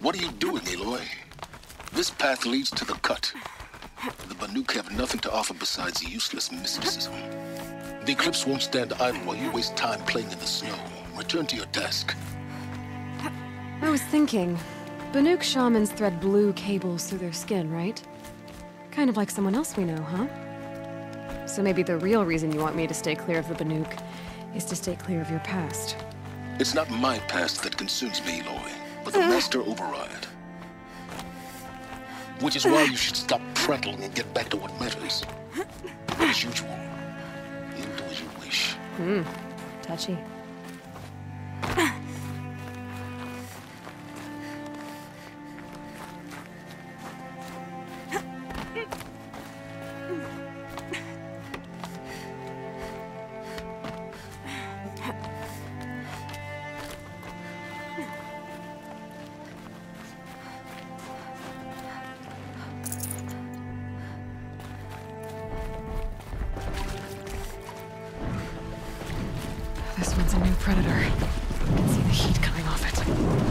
What are you doing, Aloy? This path leads to the cut. The Banuk have nothing to offer besides useless mysticism. The Eclipse won't stand idle while you waste time playing in the snow. Return to your task. I was thinking, Banuk shamans thread blue cables through their skin, right? Kind of like someone else we know, huh? So maybe the real reason you want me to stay clear of the Banuk is to stay clear of your past. It's not my past that consumes me, Aloy, but the Master Override. Which is why you should stop prattling and get back to what matters. As usual, you do as you wish. Hmm. Touchy. One's a new predator. I can see the heat coming off it.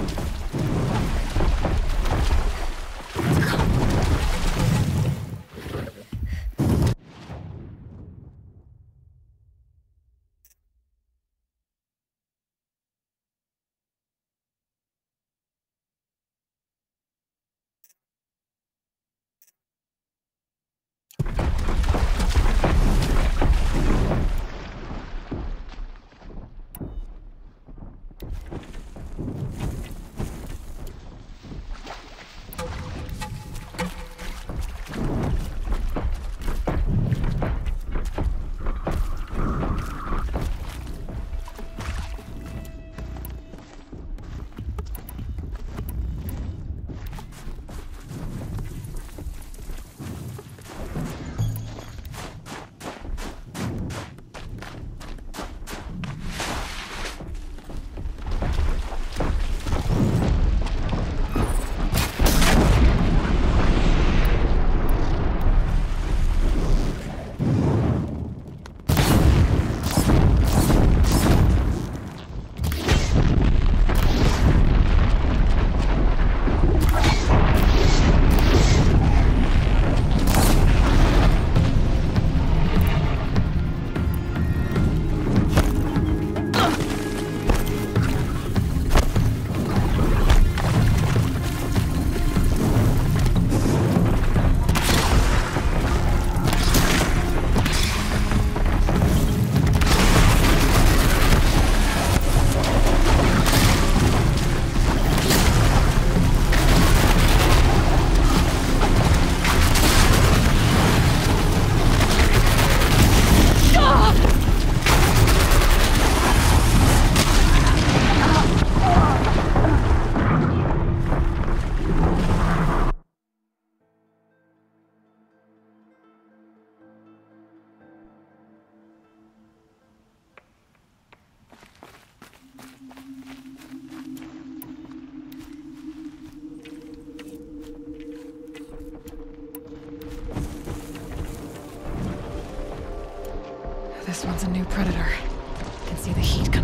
One's a new predator. I can see the heat coming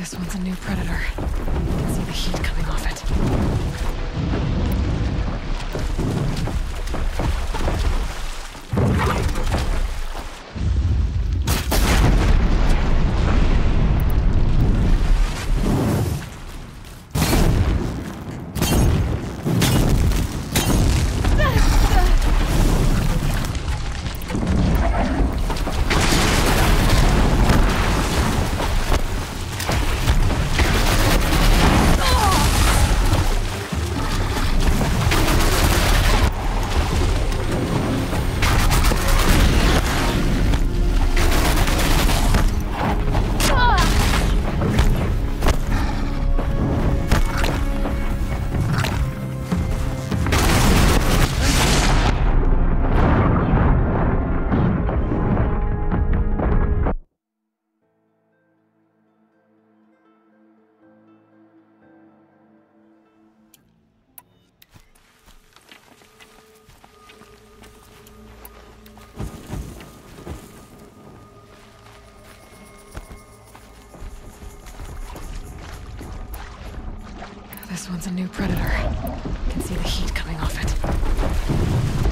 This one's a new predator. You can see the heat coming off it. You can see the heat coming off it.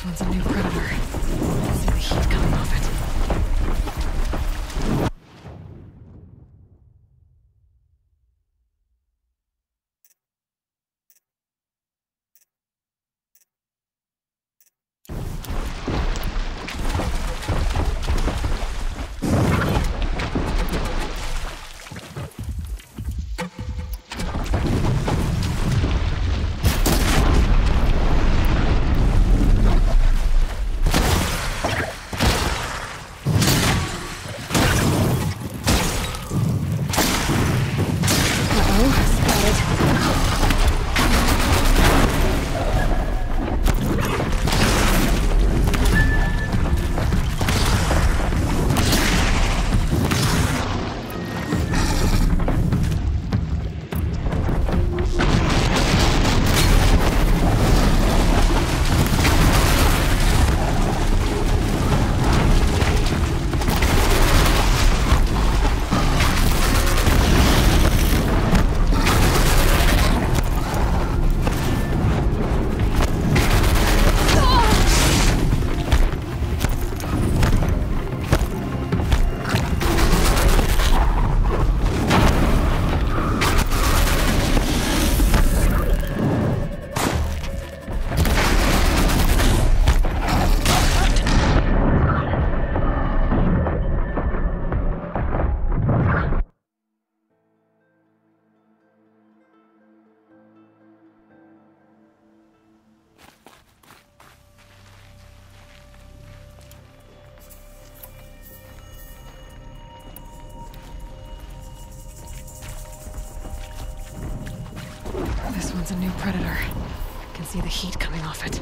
This one's a new predator. Can see the heat coming off it. A new predator. I can see the heat coming off it.